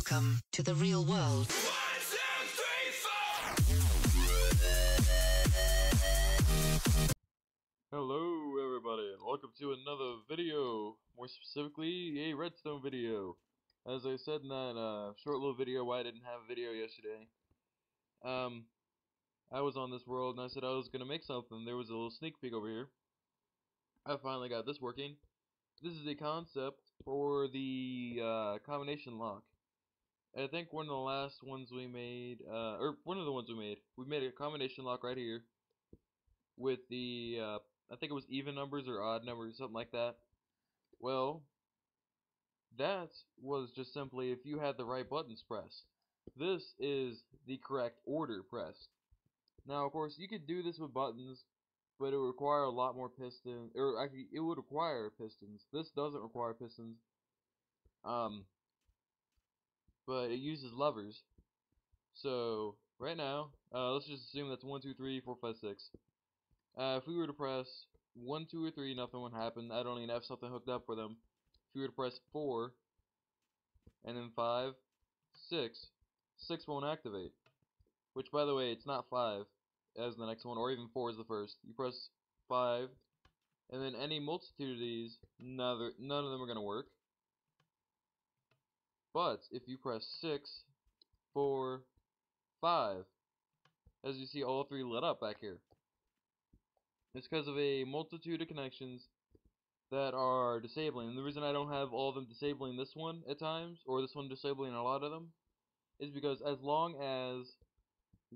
Welcome to the real world. Hello everybody and welcome to another video, more specifically a redstone video. As I said in that uh, short little video why I didn't have a video yesterday, um, I was on this world and I said I was going to make something. There was a little sneak peek over here. I finally got this working. This is a concept for the uh, combination lock. I think one of the last ones we made, uh, or one of the ones we made, we made a combination lock right here with the, uh, I think it was even numbers or odd numbers, something like that. Well, that was just simply if you had the right buttons pressed. This is the correct order pressed. Now, of course, you could do this with buttons, but it would require a lot more pistons, or actually, it would require pistons. This doesn't require pistons. Um, but it uses levers. So, right now, uh, let's just assume that's 1, 2, 3, 4, 5, 6. Uh, if we were to press 1, 2, or 3, nothing would happen. I don't even have something hooked up for them. If we were to press 4, and then 5, 6, 6 won't activate. Which, by the way, it's not 5 as the next one, or even 4 is the first. You press 5, and then any multitude of these, none, none of them are going to work. But if you press 6, 4, 5, as you see all three lit up back here. It's because of a multitude of connections that are disabling. And the reason I don't have all of them disabling this one at times, or this one disabling a lot of them, is because as long as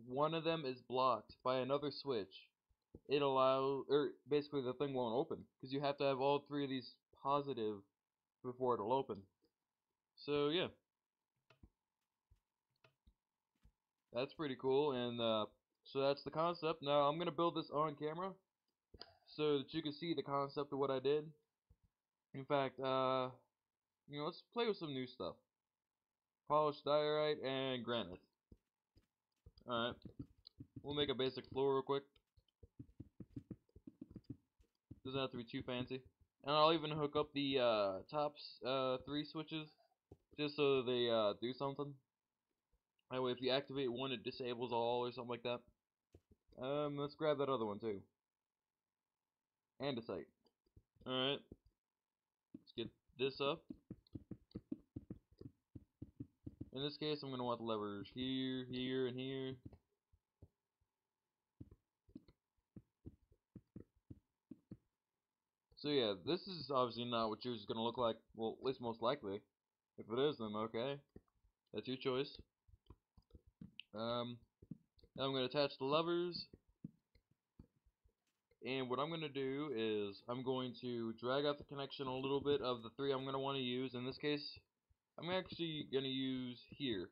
one of them is blocked by another switch, it allows, or basically the thing won't open. Because you have to have all three of these positive before it'll open. So yeah. That's pretty cool, and uh, so that's the concept. Now I'm to build this on camera so that you can see the concept of what I did. In fact, uh, you know, let's play with some new stuff. Polished diorite and granite. Alright. We'll make a basic floor real quick. Doesn't have to be too fancy. And I'll even hook up the uh, top uh, three switches just so they uh, do something. That way if you activate one it disables all or something like that. Um, let's grab that other one too. And a Andesite. Alright. Let's get this up. In this case, I'm going to want the levers here, here, and here. So yeah, this is obviously not what yours is going to look like, well, at least most likely. If it is, then okay. That's your choice. Um, now I'm going to attach the levers. And what I'm going to do is I'm going to drag out the connection a little bit of the three I'm going to want to use. In this case, I'm actually going to use here.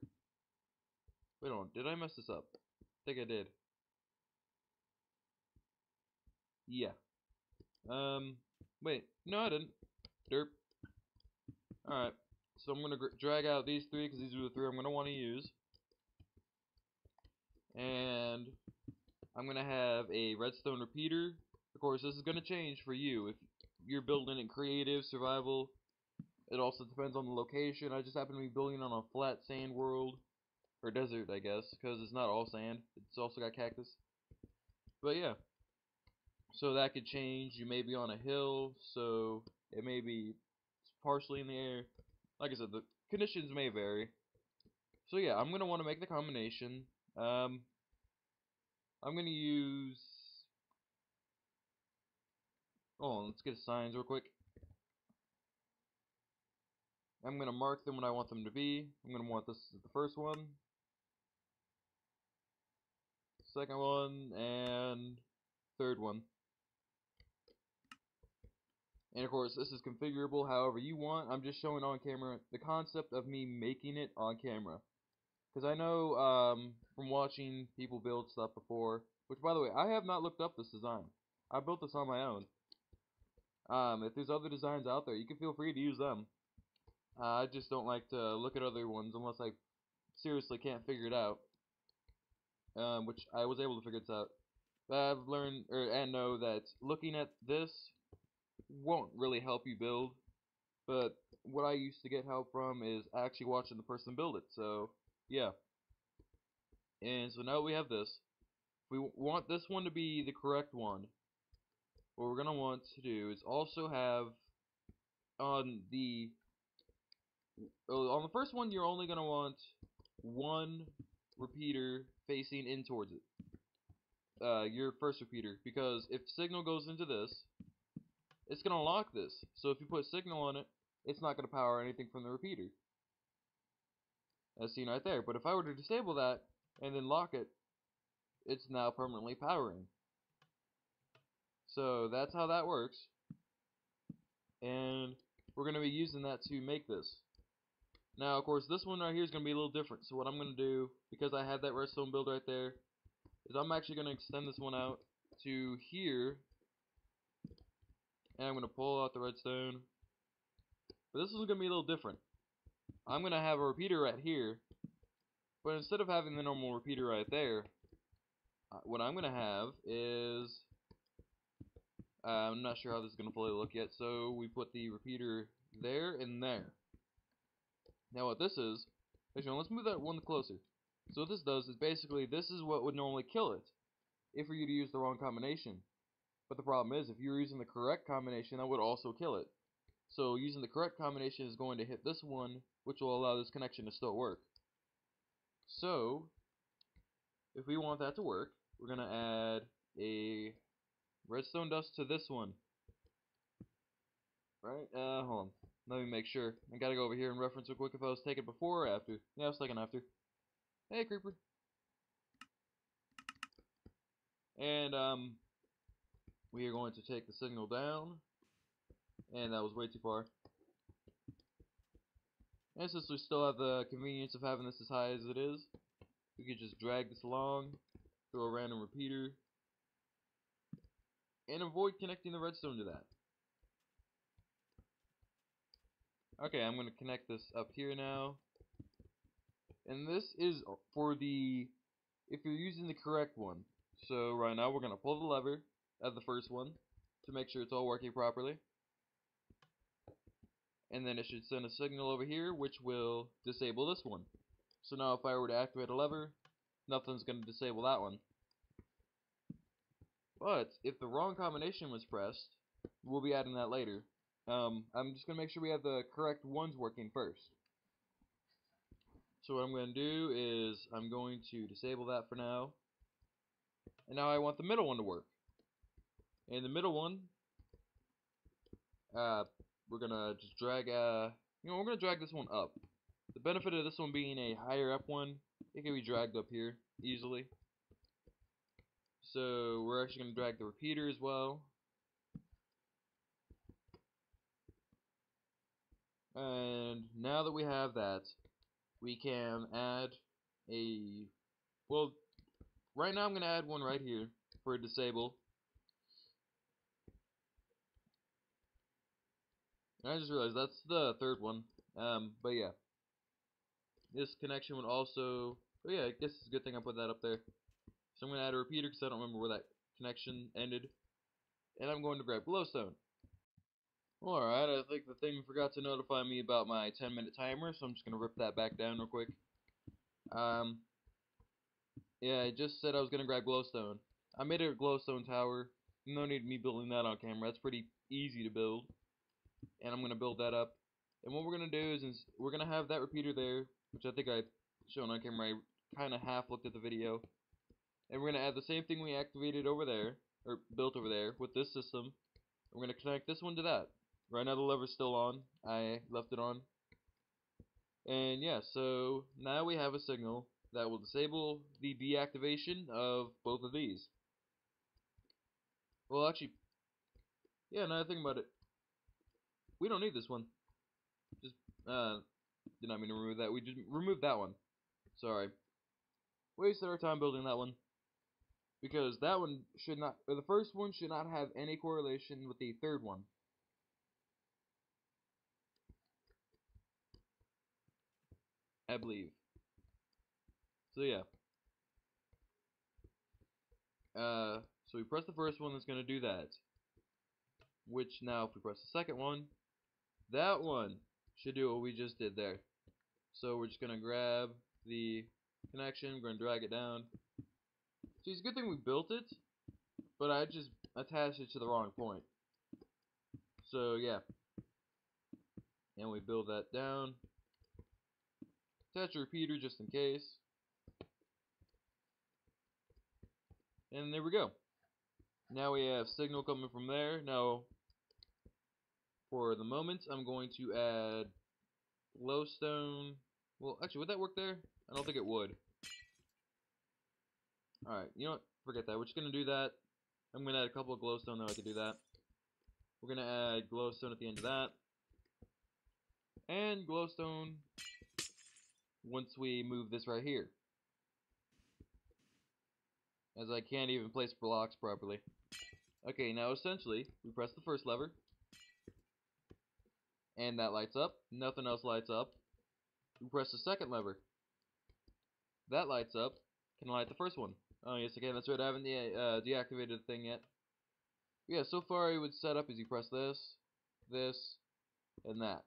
Wait on, did I mess this up? I think I did. Yeah. Um, wait, no I didn't. Derp. Alright, so I'm going to drag out these three because these are the three I'm going to want to use. And I'm going to have a redstone repeater. Of course, this is going to change for you. If you're building in creative, survival, it also depends on the location. I just happen to be building on a flat sand world. Or desert, I guess, because it's not all sand. It's also got cactus. But yeah. So that could change. You may be on a hill, so it may be partially in the air. Like I said, the conditions may vary. So yeah, I'm going to want to make the combination. Um, I'm going to use... Oh, let's get signs real quick. I'm going to mark them when I want them to be. I'm going to want this the first one. Second one, and third one. And of course, this is configurable however you want. I'm just showing on camera the concept of me making it on camera. Because I know um, from watching people build stuff before, which by the way, I have not looked up this design. I built this on my own. Um, if there's other designs out there, you can feel free to use them. Uh, I just don't like to look at other ones unless I seriously can't figure it out. Um, which I was able to figure this out. But I've learned, or and know that looking at this won't really help you build. But what I used to get help from is actually watching the person build it. So yeah. And so now we have this. If we want this one to be the correct one, what we're gonna want to do is also have on the on the first one you're only gonna want one repeater facing in towards it. Uh, your first repeater because if signal goes into this, it's gonna lock this. So if you put signal on it, it's not gonna power anything from the repeater. As seen right there. But if I were to disable that and then lock it, it's now permanently powering. So that's how that works. And we're going to be using that to make this. Now, of course, this one right here is going to be a little different. So what I'm going to do, because I have that redstone build right there, is I'm actually going to extend this one out to here. And I'm going to pull out the redstone. But this is going to be a little different. I'm going to have a repeater right here. But instead of having the normal repeater right there, uh, what I'm going to have is uh, I'm not sure how this is going to fully look yet, so we put the repeater there and there. Now what this is, actually let's move that one closer. So what this does is basically this is what would normally kill it if for you to use the wrong combination. But the problem is if you're using the correct combination that would also kill it. So using the correct combination is going to hit this one which will allow this connection to still work. So if we want that to work we're going to add a redstone dust to this one. Right? Uh, hold on. Let me make sure. I gotta go over here and reference real quick if I was taken before or after. Yeah, I was taken after. Hey, creeper. And, um, we are going to take the signal down. And that was way too far. And since we still have the convenience of having this as high as it is, we could just drag this along, throw a random repeater, and avoid connecting the redstone to that. Okay, I'm going to connect this up here now. And this is for the, if you're using the correct one. So right now we're going to pull the lever of the first one to make sure it's all working properly. And then it should send a signal over here which will disable this one. So now if I were to activate a lever, nothing's going to disable that one. But if the wrong combination was pressed, we'll be adding that later. Um, I'm just going to make sure we have the correct ones working first. So what I'm going to do is I'm going to disable that for now. And now I want the middle one to work. And the middle one, uh, we're to just drag, uh, you know, we're to drag this one up. The benefit of this one being a higher up one, it can be dragged up here easily. So we're actually to drag the repeater as well. And now that we have that, we can add a, well, right now I'm going to add one right here for a disable. I just realized that's the third one. Um, but yeah. This connection would also, oh yeah, I guess it's a good thing I put that up there. So I'm going to add a repeater because I don't remember where that connection ended. And I'm going to grab glowstone. Alright, I think the thing forgot to notify me about my 10 minute timer, so I'm just going to rip that back down real quick. Um, yeah, I just said I was going to grab glowstone. I made a glowstone tower. No need me building that on camera. That's pretty easy to build. And I'm going to build that up. And what we're going to do is, is we're going to have that repeater there, which I think I shown on camera. I kind of half looked at the video. And we're going to add the same thing we activated over there, or built over there, with this system. We're going to connect this one to that. Right now the lever's still on. I left it on. And yeah, so now we have a signal that will disable the deactivation of both of these. Well, actually, yeah, now I think about it, we don't need this one. Just, uh, did not mean to remove that. We just removed that one. Sorry. Wasted our time building that one because that one should not, or the first one should not have any correlation with the third one. I believe. So yeah. Uh, so we press the first one that's going to do that. Which now if we press the second one, that one should do what we just did there. So we're just gonna grab the connection, we're gonna drag it down. See, it's a good thing we built it, but I just attached it to the wrong point. So yeah, and we build that down. Attach a repeater just in case. And there we go. Now we have signal coming from there. Now, for the moment, I'm going to add glowstone. Well, actually, would that work there? I don't think it would. Alright, you know what? Forget that. We're just going to do that. I'm going to add a couple of glowstone, though I could do that. We're going to add glowstone at the end of that. And glowstone once we move this right here. As I can't even place blocks properly. Okay, now essentially, we press the first lever. And that lights up. Nothing else lights up. You press the second lever. That lights up. Can light the first one? Oh, yes, again, that's right. I haven't de uh, deactivated the thing yet. Yeah, so far it would set up as you press this, this, and that.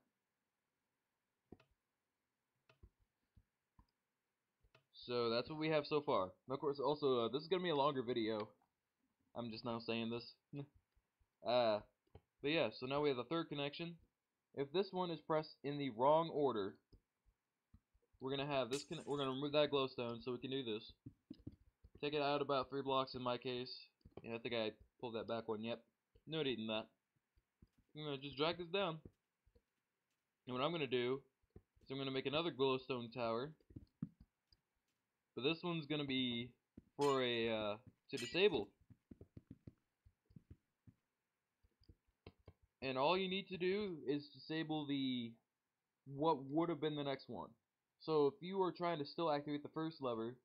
So that's what we have so far. And of course, also, uh, this is going to be a longer video. I'm just now saying this. uh, but yeah, so now we have the third connection. If this one is pressed in the wrong order, we're to have this, we're to remove that glowstone so we can do this. Take it out about three blocks in my case. Yeah, I think I pulled that back one. Yep. No needing that. I'm to just drag this down. And what I'm to do is I'm to make another glowstone tower. But this one's gonna be for a uh, to disable. And all you need to do is disable the what would have been the next one. So if you are trying to still activate the first lever,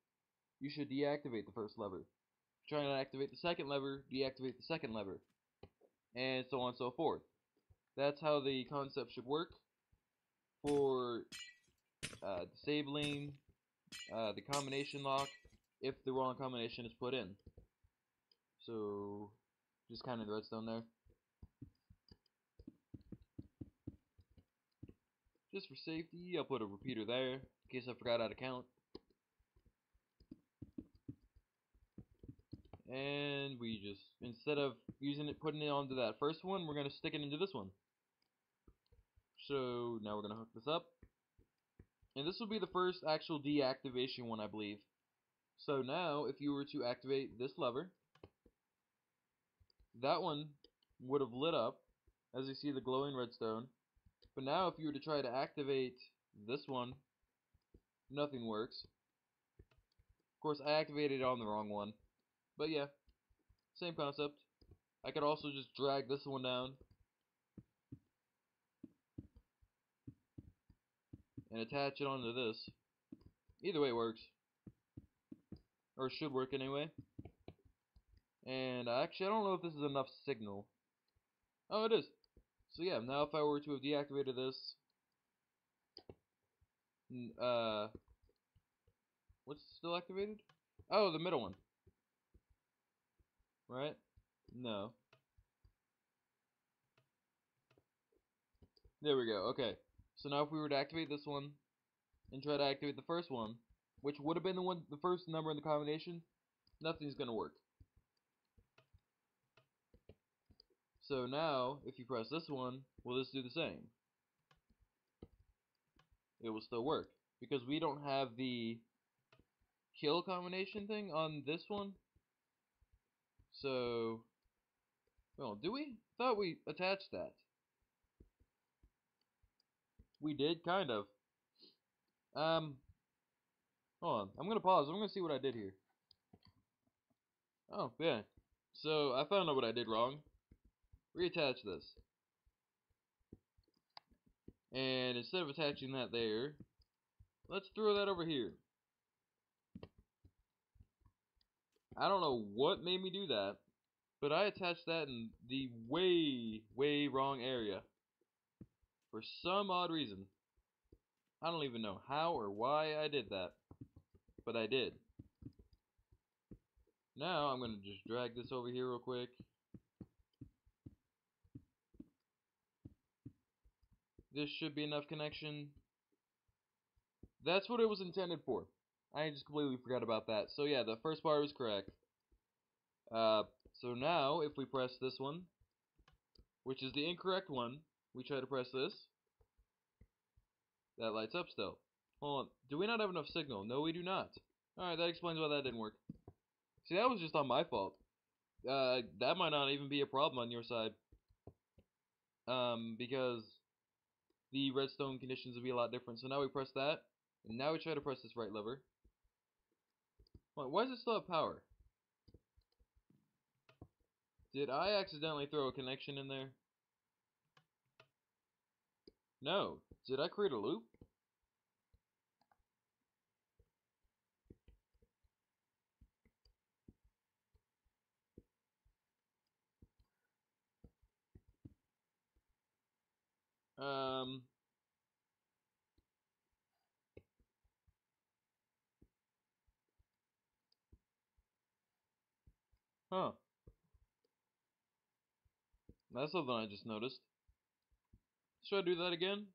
you should deactivate the first lever. Trying to activate the second lever, deactivate the second lever. And so on and so forth. That's how the concept should work for uh, disabling uh, the combination lock if the wrong combination is put in. So, just kind of the redstone there. Just for safety, I'll put a repeater there, in case I forgot how to count. And we just, instead of using it, putting it onto that first one, we're going to stick it into this one. So, now we're going to hook this up. And this will be the first actual deactivation one, I believe. So now, if you were to activate this lever, that one would have lit up, as you see the glowing redstone. But now, if you were to try to activate this one, nothing works. Of course, I activated it on the wrong one. But yeah, same concept. I could also just drag this one down and attach it onto this. Either way works. Or should work anyway. And actually, I don't know if this is enough signal. Oh, it is. So yeah, now if I were to have deactivated this, uh, what's still activated? Oh, the middle one. Right? No. There we go. Okay. So now if we were to activate this one and try to activate the first one, which would have been the one the first number in the combination, nothing's gonna work. So now, if you press this one, will this do the same? It will still work. Because we don't have the kill combination thing on this one. So, well, do we? thought we attached that. We did, kind of. Um, hold on. I'm gonna pause. I'm gonna see what I did here. Oh, yeah. So, I found out what I did wrong. Reattach this. And instead of attaching that there, let's throw that over here. I don't know what made me do that, but I attached that in the way, way wrong area. For some odd reason. I don't even know how or why I did that. But I did. Now I'm going to just drag this over here real quick. This should be enough connection. That's what it was intended for. I just completely forgot about that. So yeah, the first part was correct. Uh, so now, if we press this one, which is the incorrect one, we try to press this. That lights up still. Hold on. Do we not have enough signal? No, we do not. Alright, that explains why that didn't work. See, that was just on my fault. Uh, that might not even be a problem on your side. Um, because the redstone conditions would be a lot different. So now we press that, and now we try to press this right lever. Why does it still have power? Did I accidentally throw a connection in there? No. Did I create a loop? Um, huh. That's something I just noticed. Should I do that again?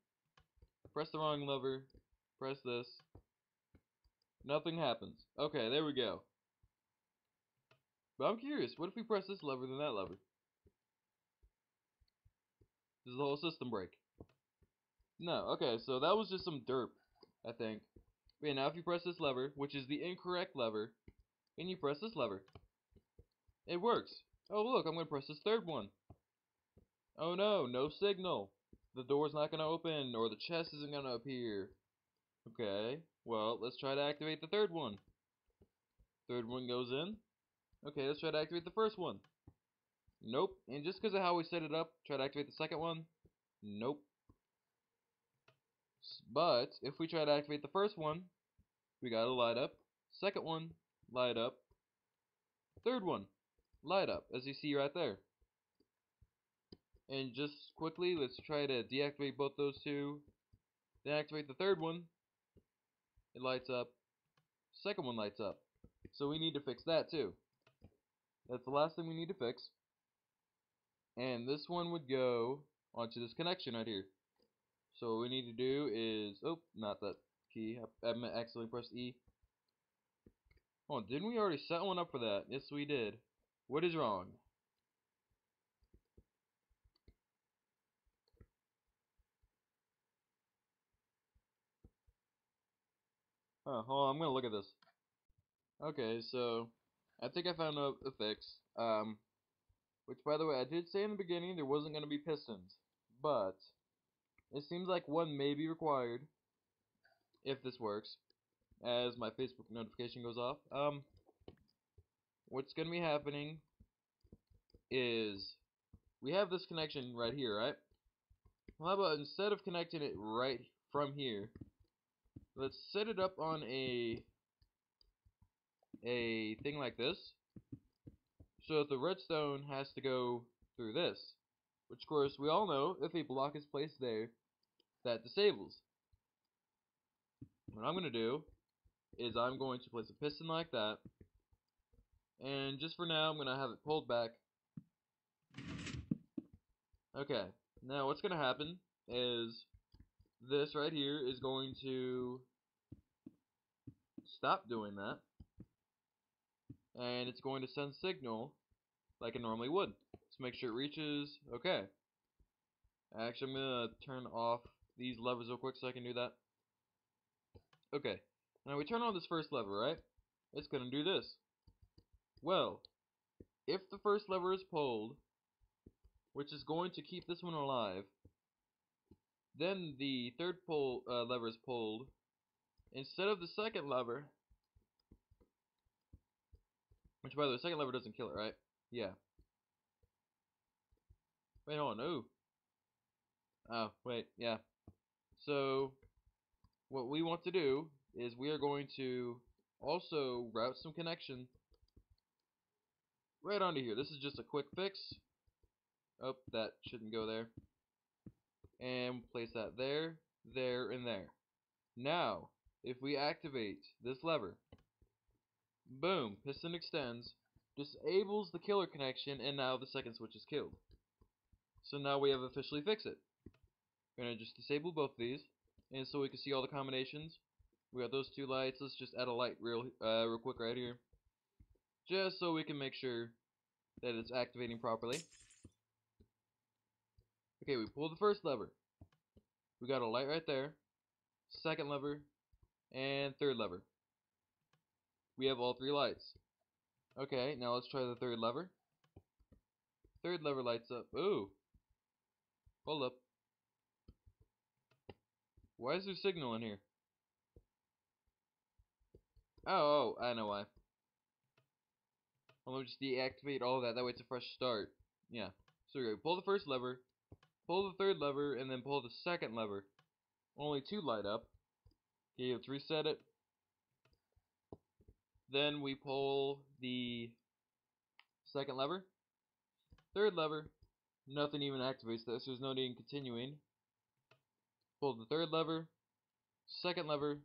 Press the wrong lever. Press this. Nothing happens. Okay, there we go. But I'm curious, what if we press this lever then that lever? Does the whole system break? No, okay, so that was just some derp, I think. Okay, now if you press this lever, which is the incorrect lever, and you press this lever, it works. Oh look, I'm going to press this third one. Oh no, no signal. The door's not going to open, or the chest isn't going to appear. Okay, well, let's try to activate the third one. Third one goes in. Okay, let's try to activate the first one. Nope. And just because of how we set it up, try to activate the second one. Nope. But, if we try to activate the first one, we gotta light up. Second one, light up. Third one, light up, as you see right there. And just quickly, let's try to deactivate both those two. Then activate the third one. It lights up. Second one lights up. So we need to fix that too. That's the last thing we need to fix. And this one would go onto this connection right here. So what we need to do is, oh, not that key. I, I accidentally pressed E. Oh, didn't we already set one up for that? Yes, we did. What is wrong? Huh, hold on, I'm gonna look at this. Okay, so I think I found a, a fix. Um, which, by the way, I did say in the beginning there wasn't gonna be pistons, but it seems like one may be required if this works, as my Facebook notification goes off. Um, what's gonna be happening is we have this connection right here, right? Well, how about instead of connecting it right from here, let's set it up on a a thing like this. So that the redstone has to go through this which of course we all know if a block is placed there that disables. What I'm going to do is I'm going to place a piston like that and just for now I'm going to have it pulled back. Okay now what's going to happen is this right here is going to stop doing that. And it's going to send signal like it normally would. Let's make sure it reaches. Okay. Actually I'm gonna turn off these levers real quick so I can do that. Okay. Now we turn on this first lever right? It's gonna do this. Well if the first lever is pulled which is going to keep this one alive then the third pull uh, lever is pulled. Instead of the second lever, which by the way, the second lever doesn't kill it, right? Yeah. Wait, hold on, no. Oh, wait, yeah. So, what we want to do is we are going to also route some connection right onto here. This is just a quick fix. Oh, that shouldn't go there and place that there, there, and there. Now, if we activate this lever, boom, piston extends, disables the killer connection, and now the second switch is killed. So now we have officially fixed it. We're gonna just disable both these, and so we can see all the combinations. We got those two lights. Let's just add a light real, uh, real quick right here, just so we can make sure that it's activating properly. Okay, we pull the first lever. We got a light right there. Second lever, and third lever. We have all three lights. Okay, now let's try the third lever. Third lever lights up. Ooh. Hold up. Why is there signal in here? Oh, oh, I know why. I'm gonna just deactivate all that. That way it's a fresh start. Yeah. So we. Pull the first lever, pull the third lever, and then pull the second lever. Only two light up. Okay, let's reset it. Then we pull the second lever, third lever, nothing even activates this, there's no need in continuing. Pull the third lever, second lever,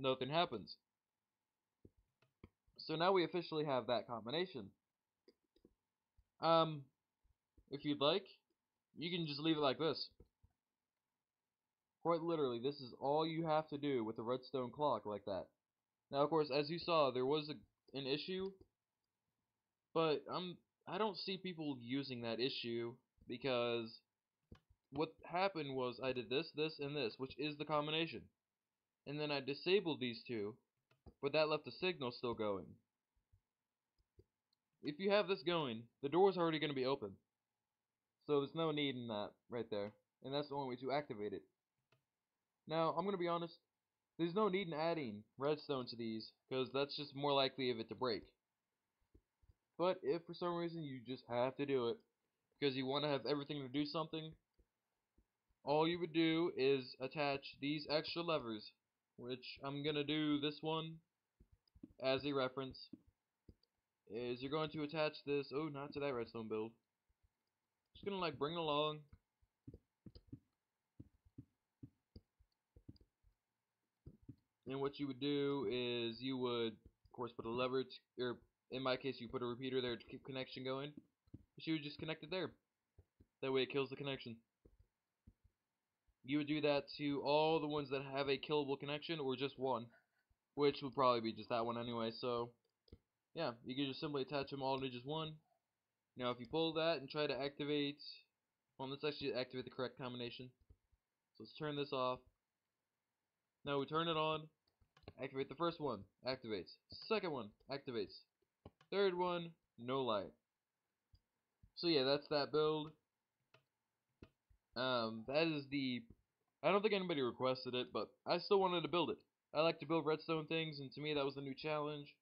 nothing happens. So now we officially have that combination. Um, if you'd like, you can just leave it like this. Quite literally, this is all you have to do with a redstone clock like that. Now, of course, as you saw, there was a, an issue, but I'm I don't see people using that issue because what happened was I did this, this, and this, which is the combination, and then I disabled these two, but that left the signal still going. If you have this going, the door is already going to be open, so there's no need in that right there, and that's the only way to activate it. Now, I'm going to be honest, there's no need in adding redstone to these, because that's just more likely of it to break. But if for some reason you just have to do it, because you want to have everything to do something, all you would do is attach these extra levers, which I'm going to do this one as a reference, is you're going to attach this, oh not to that redstone build, just going to like bring it along, And what you would do is you would, of course, put a lever, to, or in my case, you put a repeater there to keep connection going. She would just connect it there. That way it kills the connection. You would do that to all the ones that have a killable connection, or just one. Which would probably be just that one anyway, so... Yeah, you can just simply attach them all to just one. Now if you pull that and try to activate... Well, let's actually activate the correct combination. So let's turn this off. Now we turn it on. Activate the first one. Activates. Second one. Activates. Third one. No light. So yeah, that's that build. Um, that is the... I don't think anybody requested it, but I still wanted to build it. I like to build redstone things, and to me that was the new challenge.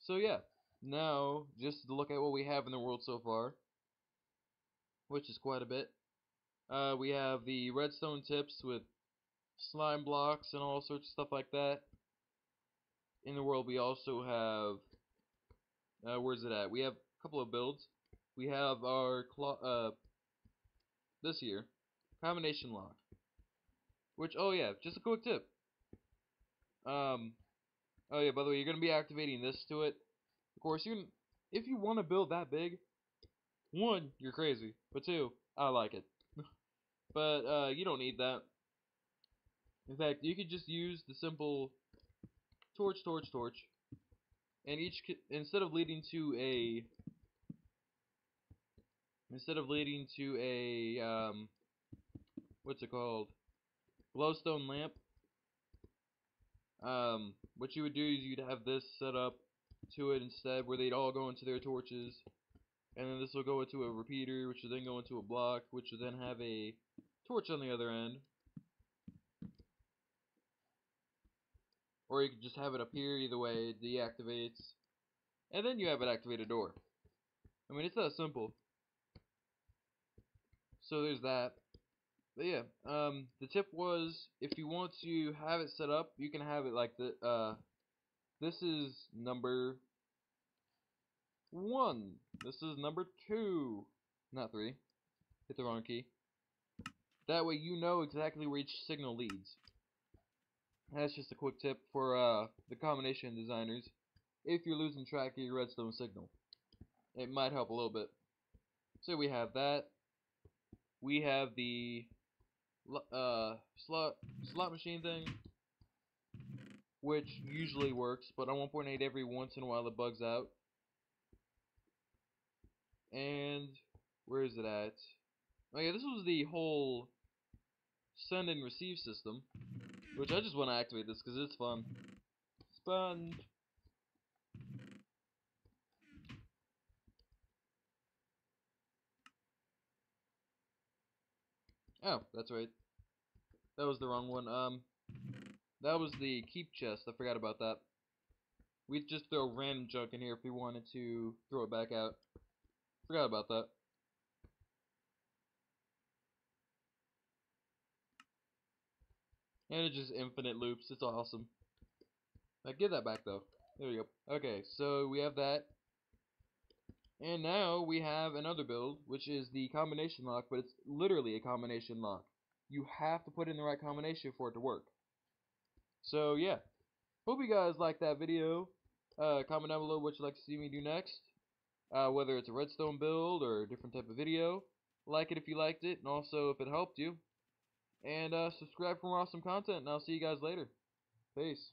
So yeah, now, just to look at what we have in the world so far, which is quite a bit. Uh, we have the redstone tips with slime blocks and all sorts of stuff like that. In the world, we also have, uh, where's it at? We have a couple of builds. We have our, uh, this here, combination lock. Which, oh yeah, just a quick tip. Um, oh yeah, by the way, you're going to be activating this to it. Of course, you if you want to build that big, one, you're crazy, but two, I like it. but, uh, you don't need that. In fact, you could just use the simple torch, torch, torch, and each instead of leading to a instead of leading to a um, what's it called glowstone lamp. Um, what you would do is you'd have this set up to it instead, where they'd all go into their torches, and then this will go into a repeater, which will then go into a block, which will then have a torch on the other end. Or you could just have it appear either way, it deactivates. And then you have it activate a door. I mean, it's that simple. So there's that. But yeah, um, the tip was, if you want to have it set up, you can have it like the, uh, this is number one. This is number two. Not three. Hit the wrong key. That way you know exactly where each signal leads. That's just a quick tip for uh, the combination designers. If you're losing track of your redstone signal, it might help a little bit. So we have that. We have the uh, slot slot machine thing, which usually works, but on 1.8 every once in a while it bugs out. And where is it at? Oh yeah, this was the whole send and receive system, which I just want to activate this because it's fun. Sponge. Oh, that's right. That was the wrong one. Um, that was the keep chest. I forgot about that. We'd just throw random junk in here if we wanted to throw it back out. Forgot about that. And it just infinite loops. It's awesome. Now give that back though. There we go. Okay, so we have that. And now we have another build, which is the combination lock, but it's literally a combination lock. You have to put in the right combination for it to work. So yeah, hope you guys like that video. Uh, comment down below what you'd like to see me do next. Uh, whether it's a redstone build or a different type of video. Like it if you liked it, and also if it helped you. And uh, subscribe for more awesome content, and I'll see you guys later. Peace.